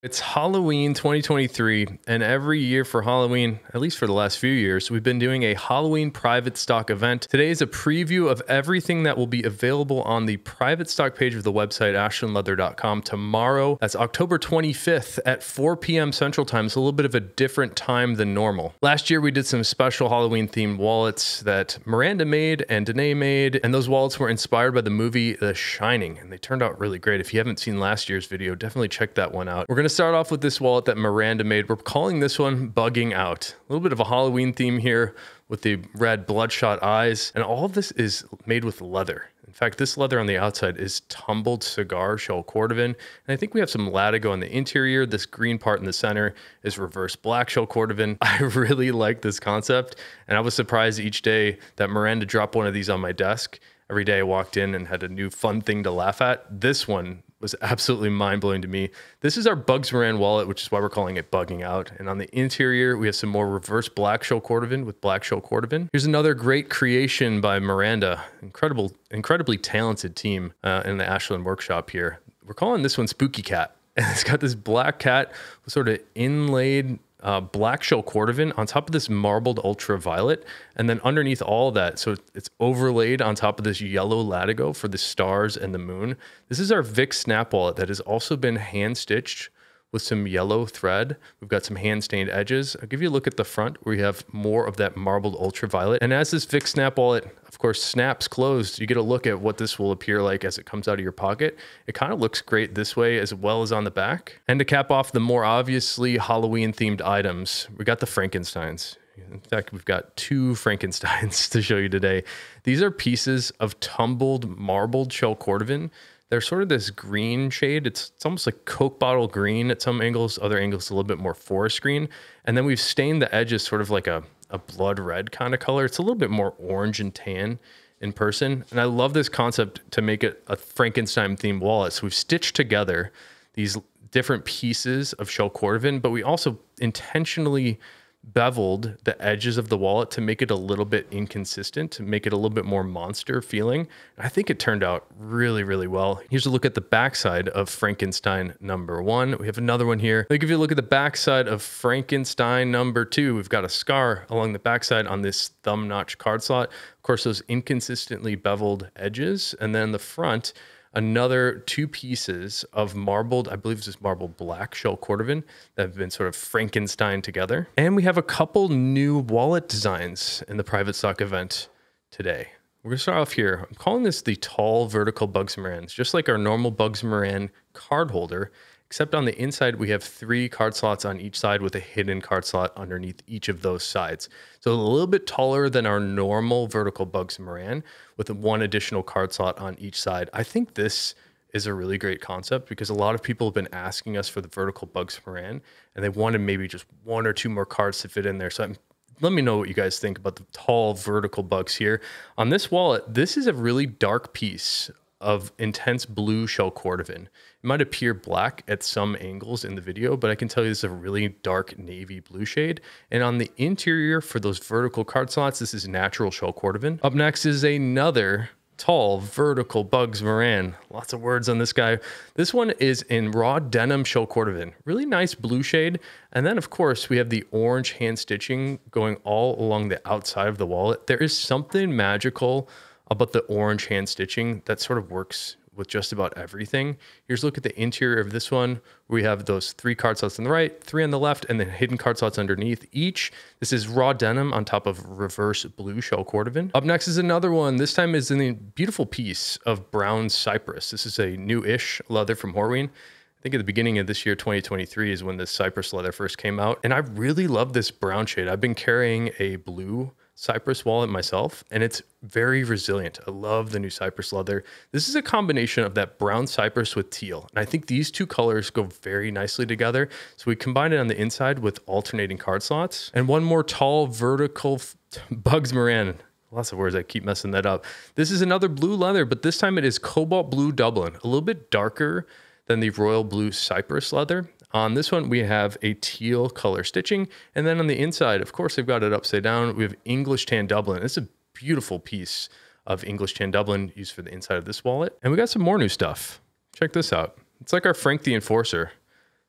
It's Halloween 2023, and every year for Halloween, at least for the last few years, we've been doing a Halloween private stock event. Today is a preview of everything that will be available on the private stock page of the website, ashlandleather.com, tomorrow. That's October 25th at 4 p.m. Central Time. It's a little bit of a different time than normal. Last year, we did some special Halloween themed wallets that Miranda made and Danae made, and those wallets were inspired by the movie The Shining, and they turned out really great. If you haven't seen last year's video, definitely check that one out. We're going to start off with this wallet that Miranda made. We're calling this one Bugging Out. A little bit of a Halloween theme here with the red bloodshot eyes. And all of this is made with leather. In fact, this leather on the outside is tumbled cigar shell cordovan. And I think we have some latigo on the interior. This green part in the center is reverse black shell cordovan. I really like this concept. And I was surprised each day that Miranda dropped one of these on my desk. Every day I walked in and had a new fun thing to laugh at. This one was absolutely mind blowing to me. This is our Bugs Moran wallet, which is why we're calling it Bugging Out. And on the interior, we have some more reverse black shell cordovan with black shell cordovan. Here's another great creation by Miranda. Incredible, incredibly talented team uh, in the Ashland workshop here. We're calling this one Spooky Cat. And it's got this black cat with sort of inlaid uh, black shell cordovan on top of this marbled ultraviolet. And then underneath all that, so it's overlaid on top of this yellow latigo for the stars and the moon. This is our Vic snap wallet that has also been hand stitched with some yellow thread. We've got some hand stained edges. I'll give you a look at the front where you have more of that marbled ultraviolet. And as this Vic Snap wallet, of course, snaps closed, you get a look at what this will appear like as it comes out of your pocket. It kind of looks great this way as well as on the back. And to cap off the more obviously Halloween themed items, we got the Frankensteins. In fact, we've got two Frankensteins to show you today. These are pieces of tumbled marbled shell cordovan they're sort of this green shade. It's, it's almost like Coke bottle green at some angles, other angles a little bit more forest green. And then we've stained the edges sort of like a, a blood red kind of color. It's a little bit more orange and tan in person. And I love this concept to make it a Frankenstein themed wallet. So we've stitched together these different pieces of shell cordovan, but we also intentionally beveled the edges of the wallet to make it a little bit inconsistent, to make it a little bit more monster feeling. I think it turned out really, really well. Here's a look at the backside of Frankenstein number one. We have another one here. Me give you look at the backside of Frankenstein number two. We've got a scar along the backside on this thumb notch card slot. Of course, those inconsistently beveled edges. And then the front, another two pieces of marbled, I believe this is marbled black shell cordovan that have been sort of Frankenstein together. And we have a couple new wallet designs in the private stock event today. We're gonna start off here. I'm calling this the tall vertical Bugs Morans, just like our normal Bugs Moran card holder, except on the inside, we have three card slots on each side with a hidden card slot underneath each of those sides. So a little bit taller than our normal vertical Bugs Moran with one additional card slot on each side. I think this is a really great concept because a lot of people have been asking us for the vertical Bugs Moran and they wanted maybe just one or two more cards to fit in there. So I'm let me know what you guys think about the tall vertical bugs here. On this wallet, this is a really dark piece of intense blue shell cordovan. It might appear black at some angles in the video, but I can tell you this is a really dark navy blue shade. And on the interior for those vertical card slots, this is natural shell cordovan. Up next is another tall vertical Bugs Moran. Lots of words on this guy. This one is in raw denim shell cordovan. Really nice blue shade. And then of course we have the orange hand stitching going all along the outside of the wallet. There is something magical about the orange hand stitching that sort of works with just about everything. Here's a look at the interior of this one. We have those three card slots on the right, three on the left, and then hidden card slots underneath each. This is raw denim on top of reverse blue shell cordovan. Up next is another one. This time is in a beautiful piece of brown cypress. This is a new-ish leather from Horween. I think at the beginning of this year, 2023, is when this cypress leather first came out. And I really love this brown shade. I've been carrying a blue Cypress wallet myself, and it's very resilient. I love the new Cypress leather. This is a combination of that brown Cypress with teal, and I think these two colors go very nicely together. So we combine it on the inside with alternating card slots, and one more tall vertical Bugs Moran. Lots of words, I keep messing that up. This is another blue leather, but this time it is cobalt blue Dublin, a little bit darker than the royal blue Cypress leather. On this one, we have a teal color stitching. And then on the inside, of course, they've got it upside down. We have English Tan Dublin. It's a beautiful piece of English Tan Dublin used for the inside of this wallet. And we got some more new stuff. Check this out. It's like our Frank the Enforcer.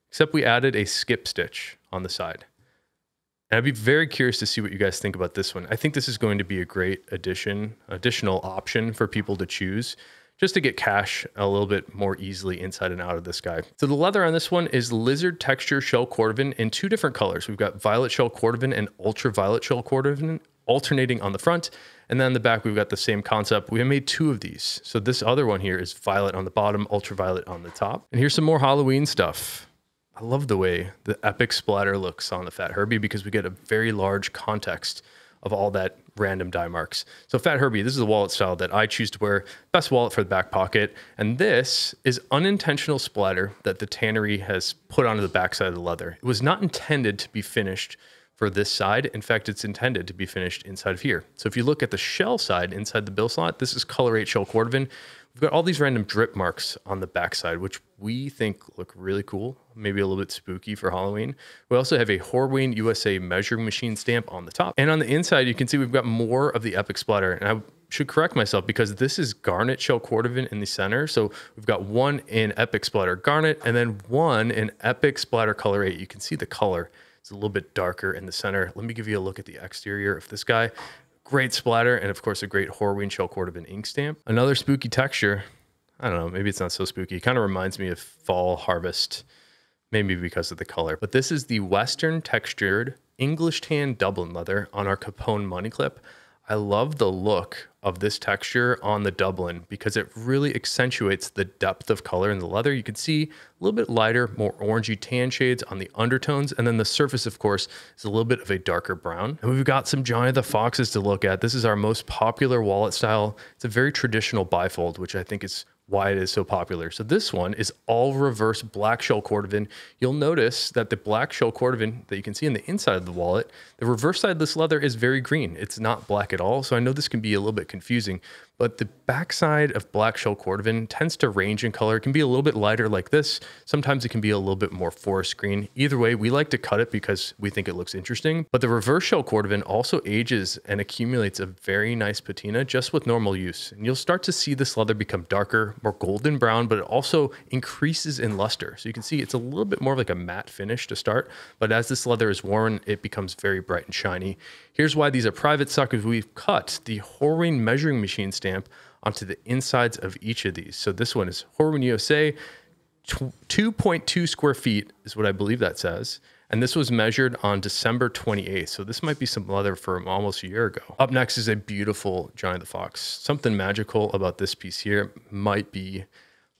except we added a skip stitch on the side. And I'd be very curious to see what you guys think about this one. I think this is going to be a great addition, additional option for people to choose just to get cash a little bit more easily inside and out of this guy. So the leather on this one is lizard texture shell cordovan in two different colors. We've got violet shell cordovan and ultraviolet shell cordovan alternating on the front. And then the back, we've got the same concept. We made two of these. So this other one here is violet on the bottom, ultraviolet on the top. And here's some more Halloween stuff. I love the way the epic splatter looks on the Fat Herbie because we get a very large context of all that random die marks. So Fat Herbie, this is the wallet style that I choose to wear. Best wallet for the back pocket. And this is unintentional splatter that the tannery has put onto the backside of the leather. It was not intended to be finished for this side. In fact, it's intended to be finished inside of here. So if you look at the shell side inside the bill slot, this is color 8 shell cordovan. We've got all these random drip marks on the backside, which we think look really cool, maybe a little bit spooky for Halloween. We also have a Horween USA measuring machine stamp on the top. And on the inside, you can see we've got more of the Epic Splatter. And I should correct myself because this is Garnet Shell Cordovan in the center. So we've got one in Epic Splatter Garnet and then one in Epic Splatter Color 8. You can see the color. It's a little bit darker in the center. Let me give you a look at the exterior of this guy. Great splatter, and of course, a great Horween Shell Cordovan ink stamp. Another spooky texture. I don't know, maybe it's not so spooky. It kind of reminds me of fall harvest, maybe because of the color. But this is the Western textured English tan Dublin leather on our Capone money clip. I love the look of this texture on the Dublin because it really accentuates the depth of color in the leather. You can see a little bit lighter, more orangey tan shades on the undertones. And then the surface, of course, is a little bit of a darker brown. And we've got some Johnny the Foxes to look at. This is our most popular wallet style. It's a very traditional bifold, which I think is why it is so popular. So this one is all reverse black shell cordovan. You'll notice that the black shell cordovan that you can see in the inside of the wallet, the reverse side of this leather is very green. It's not black at all. So I know this can be a little bit confusing, but the backside of black shell cordovan tends to range in color. It can be a little bit lighter like this. Sometimes it can be a little bit more forest green. Either way, we like to cut it because we think it looks interesting. But the reverse shell cordovan also ages and accumulates a very nice patina just with normal use. And you'll start to see this leather become darker, more golden brown, but it also increases in luster. So you can see it's a little bit more like a matte finish to start. But as this leather is worn, it becomes very bright and shiny. Here's why these are private suckers. we've cut the Horween measuring machine stamp onto the insides of each of these. So this one is Horween USA, 2.2 square feet is what I believe that says. And this was measured on December 28th. So this might be some leather from almost a year ago. Up next is a beautiful Johnny the Fox. Something magical about this piece here might be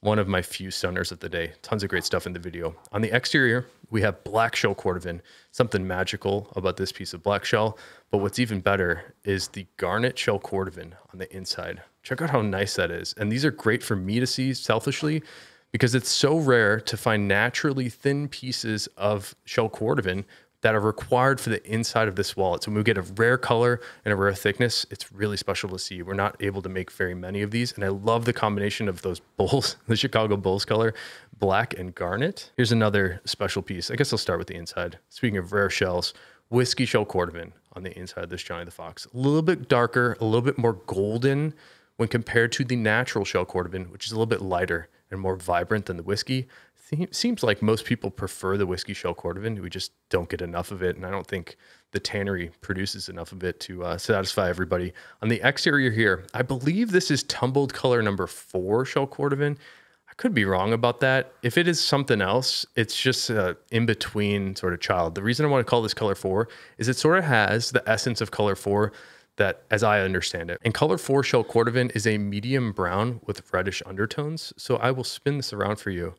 one of my few stunners of the day. Tons of great stuff in the video. On the exterior, we have black shell cordovan. Something magical about this piece of black shell. But what's even better is the garnet shell cordovan on the inside. Check out how nice that is. And these are great for me to see selfishly because it's so rare to find naturally thin pieces of shell cordovan that are required for the inside of this wallet. So when we get a rare color and a rare thickness, it's really special to see. We're not able to make very many of these. And I love the combination of those bulls, the Chicago Bulls color, black and garnet. Here's another special piece. I guess I'll start with the inside. Speaking of rare shells, whiskey shell cordovan on the inside of this Johnny the Fox. A little bit darker, a little bit more golden when compared to the natural shell cordovan, which is a little bit lighter and more vibrant than the whiskey seems like most people prefer the whiskey shell cordovan. We just don't get enough of it, and I don't think the tannery produces enough of it to uh, satisfy everybody. On the exterior here, I believe this is tumbled color number four shell cordovan. I could be wrong about that. If it is something else, it's just an in between sort of child. The reason I want to call this color four is it sort of has the essence of color four that as I understand it. And color four shell cordovan is a medium brown with reddish undertones. So I will spin this around for you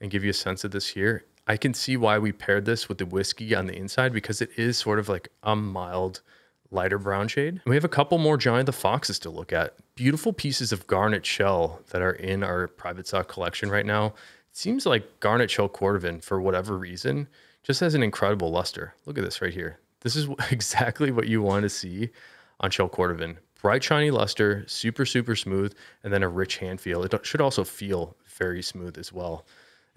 and give you a sense of this here. I can see why we paired this with the whiskey on the inside because it is sort of like a mild, lighter brown shade. And we have a couple more Johnny the Foxes to look at. Beautiful pieces of garnet shell that are in our private stock collection right now. It seems like garnet shell cordovan, for whatever reason, just has an incredible luster. Look at this right here. This is exactly what you want to see on shell cordovan. Bright, shiny luster, super, super smooth, and then a rich hand feel. It should also feel very smooth as well.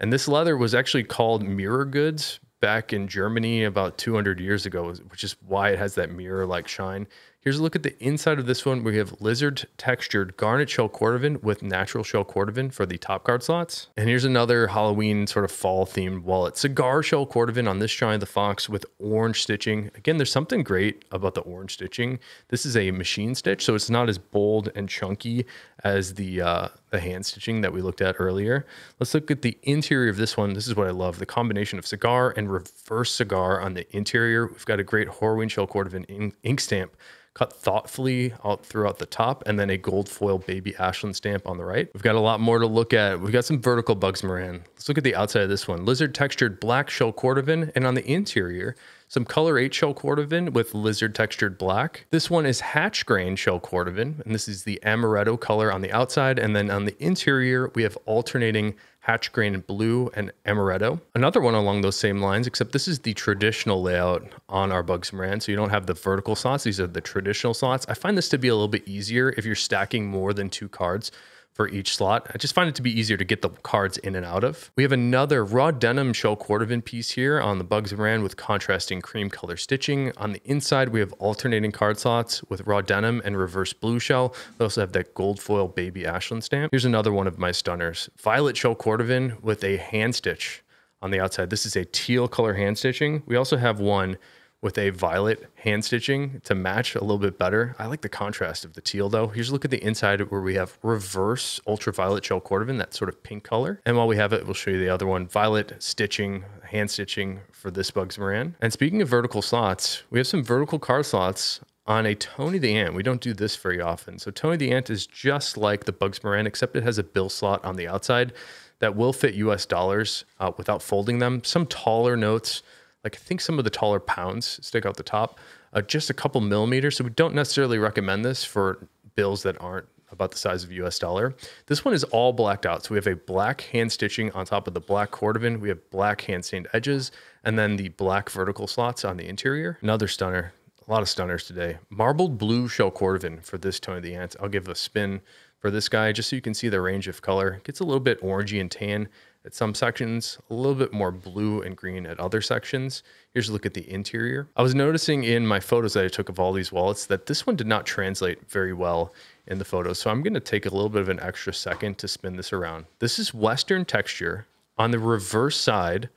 And this leather was actually called mirror goods back in Germany about 200 years ago, which is why it has that mirror like shine. Here's a look at the inside of this one. We have lizard textured garnet shell cordovan with natural shell cordovan for the top card slots. And here's another Halloween sort of fall themed wallet. Cigar shell cordovan on this Johnny the Fox with orange stitching. Again, there's something great about the orange stitching. This is a machine stitch, so it's not as bold and chunky as the uh, the hand stitching that we looked at earlier. Let's look at the interior of this one. This is what I love, the combination of cigar and reverse cigar on the interior. We've got a great Horween shell cordovan ink stamp cut thoughtfully out throughout the top, and then a gold foil baby Ashland stamp on the right. We've got a lot more to look at. We've got some vertical Bugs Moran. Let's look at the outside of this one. Lizard textured black shell cordovan, and on the interior, some color 8 shell cordovan with lizard textured black. This one is hatch grain shell cordovan, and this is the amaretto color on the outside, and then on the interior, we have alternating hatch grain blue and amaretto. Another one along those same lines, except this is the traditional layout on our Bugs Moran. So you don't have the vertical slots. These are the traditional slots. I find this to be a little bit easier if you're stacking more than two cards for each slot. I just find it to be easier to get the cards in and out of. We have another raw denim shell cordovan piece here on the Bugs Moran with contrasting cream color stitching. On the inside, we have alternating card slots with raw denim and reverse blue shell. We also have that gold foil baby Ashland stamp. Here's another one of my stunners. Violet shell cordovan with a hand stitch on the outside. This is a teal color hand stitching. We also have one with a violet hand stitching to match a little bit better. I like the contrast of the teal though. Here's a look at the inside where we have reverse ultraviolet shell cordovan, that sort of pink color. And while we have it, we'll show you the other one, violet stitching, hand stitching for this Bugs Moran. And speaking of vertical slots, we have some vertical card slots on a Tony the Ant. We don't do this very often. So Tony the Ant is just like the Bugs Moran, except it has a bill slot on the outside that will fit US dollars uh, without folding them. Some taller notes, like I think some of the taller pounds stick out the top, uh, just a couple millimeters. So we don't necessarily recommend this for bills that aren't about the size of US dollar. This one is all blacked out. So we have a black hand stitching on top of the black cordovan. We have black hand stained edges and then the black vertical slots on the interior. Another stunner. A lot of stunners today. Marbled blue shell cordovan for this Tony the Ant. I'll give a spin for this guy just so you can see the range of color. It gets a little bit orangey and tan at some sections, a little bit more blue and green at other sections. Here's a look at the interior. I was noticing in my photos that I took of all these wallets that this one did not translate very well in the photos. So I'm gonna take a little bit of an extra second to spin this around. This is Western texture on the reverse side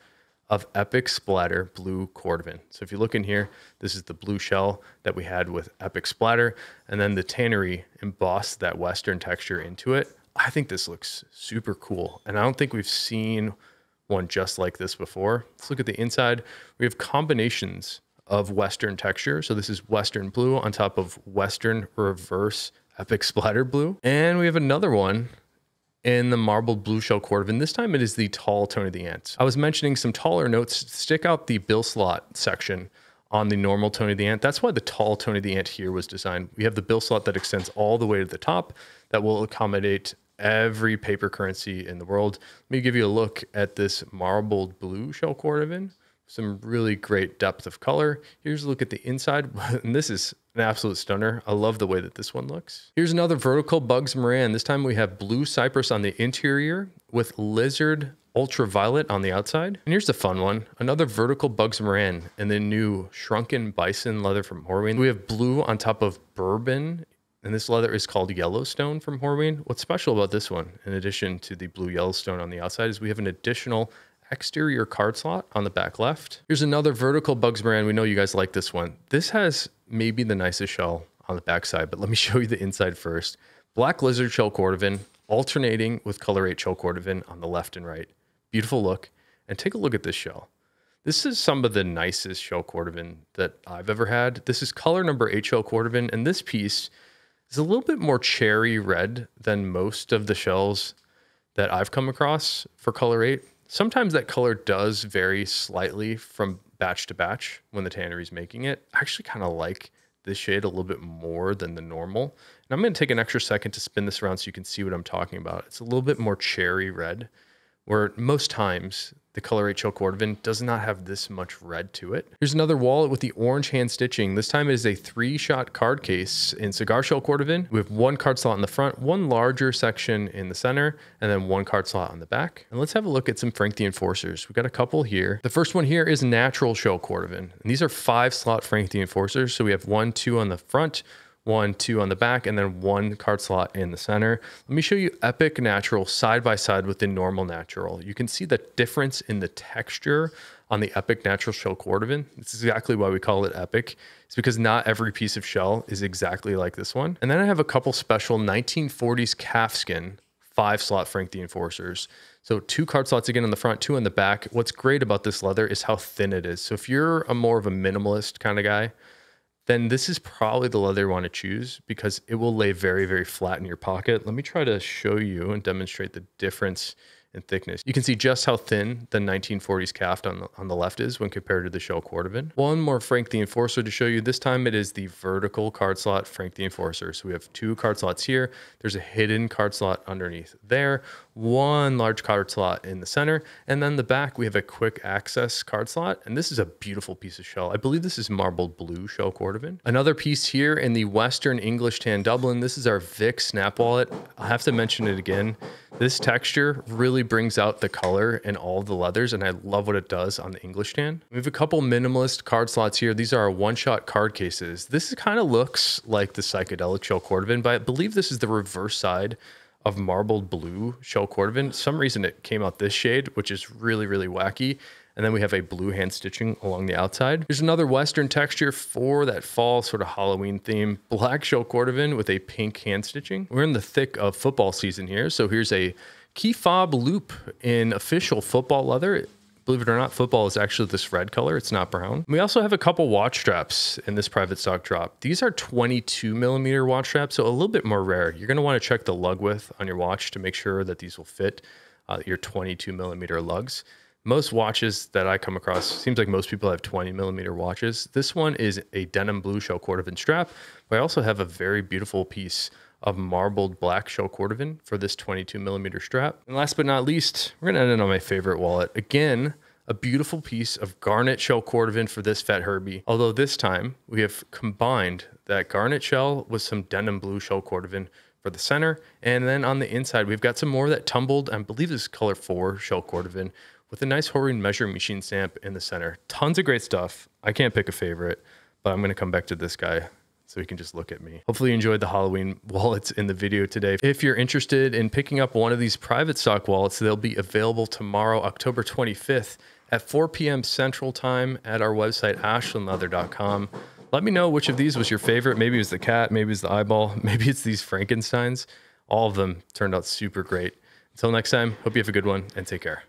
of Epic Splatter Blue Cordovan. So if you look in here, this is the blue shell that we had with Epic Splatter, and then the tannery embossed that Western texture into it. I think this looks super cool. And I don't think we've seen one just like this before. Let's look at the inside. We have combinations of Western texture. So this is Western blue on top of Western reverse epic splatter blue. And we have another one in the marbled blue shell cordovan. This time it is the tall Tony the Ant. I was mentioning some taller notes. Stick out the bill slot section on the normal Tony the Ant. That's why the tall Tony the Ant here was designed. We have the bill slot that extends all the way to the top that will accommodate every paper currency in the world. Let me give you a look at this marbled blue shell cordovan. Some really great depth of color. Here's a look at the inside. And this is an absolute stunner. I love the way that this one looks. Here's another vertical Bugs Moran. This time we have blue cypress on the interior with lizard ultraviolet on the outside. And here's the fun one. Another vertical Bugs Moran and the new shrunken bison leather from Horween. We have blue on top of bourbon and this leather is called Yellowstone from Horween. What's special about this one, in addition to the blue Yellowstone on the outside, is we have an additional exterior card slot on the back left. Here's another vertical Bugs Moran. We know you guys like this one. This has maybe the nicest shell on the back side, but let me show you the inside first. Black lizard shell cordovan, alternating with color 8 shell cordovan on the left and right. Beautiful look. And take a look at this shell. This is some of the nicest shell cordovan that I've ever had. This is color number 8 shell cordovan, and this piece is a little bit more cherry red than most of the shells that I've come across for color 8. Sometimes that color does vary slightly from batch to batch when the tannery is making it. I actually kind of like this shade a little bit more than the normal. And I'm going to take an extra second to spin this around so you can see what I'm talking about. It's a little bit more cherry red, where most times the Color 8 Shell Cordovan does not have this much red to it. Here's another wallet with the orange hand stitching. This time it is a three shot card case in Cigar Shell Cordovan. We have one card slot in the front, one larger section in the center, and then one card slot on the back. And let's have a look at some Frank the Enforcers. We've got a couple here. The first one here is Natural Shell Cordovan. And these are five slot Frank the Enforcers. So we have one, two on the front, one, two on the back, and then one card slot in the center. Let me show you Epic Natural side by side with the normal Natural. You can see the difference in the texture on the Epic Natural Shell Cordovan. This is exactly why we call it Epic. It's because not every piece of shell is exactly like this one. And then I have a couple special 1940s calfskin five slot Frank the Enforcers. So two card slots again on the front, two on the back. What's great about this leather is how thin it is. So if you're a more of a minimalist kind of guy, then this is probably the leather you want to choose because it will lay very, very flat in your pocket. Let me try to show you and demonstrate the difference in thickness. You can see just how thin the 1940s calf on the, on the left is when compared to the shell cordovan. One more Frank the Enforcer to show you. This time it is the vertical card slot Frank the Enforcer. So we have two card slots here. There's a hidden card slot underneath there, one large card slot in the center, and then the back we have a quick access card slot. And this is a beautiful piece of shell. I believe this is marbled blue shell cordovan. Another piece here in the Western English Tan Dublin. This is our Vic snap wallet. i have to mention it again. This texture really brings out the color in all the leathers, and I love what it does on the English tan. We have a couple minimalist card slots here. These are one-shot card cases. This kind of looks like the psychedelic shell cordovan, but I believe this is the reverse side of marbled blue shell cordovan. some reason it came out this shade, which is really, really wacky. And then we have a blue hand stitching along the outside. There's another Western texture for that fall sort of Halloween theme. Black shell cordovan with a pink hand stitching. We're in the thick of football season here. So here's a key fob loop in official football leather. Believe it or not, football is actually this red color. It's not brown. We also have a couple watch straps in this private stock drop. These are 22 millimeter watch straps, so a little bit more rare. You're gonna wanna check the lug width on your watch to make sure that these will fit uh, your 22 millimeter lugs most watches that I come across seems like most people have 20 millimeter watches. This one is a denim blue shell cordovan strap, but I also have a very beautiful piece of marbled black shell cordovan for this 22 millimeter strap. And last but not least, we're gonna end it on my favorite wallet. Again, a beautiful piece of garnet shell cordovan for this Fat Herbie. Although this time we have combined that garnet shell with some denim blue shell cordovan for the center. And then on the inside, we've got some more that tumbled, I believe this is color four shell cordovan with a nice Horween measuring machine stamp in the center. Tons of great stuff. I can't pick a favorite, but I'm to come back to this guy so you can just look at me. Hopefully you enjoyed the Halloween wallets in the video today. If you're interested in picking up one of these private stock wallets, they'll be available tomorrow, October 25th at 4 p.m. Central Time at our website, ashlandleather.com. Let me know which of these was your favorite. Maybe it was the cat, maybe it's the eyeball, maybe it's these Frankensteins. All of them turned out super great. Until next time, hope you have a good one and take care.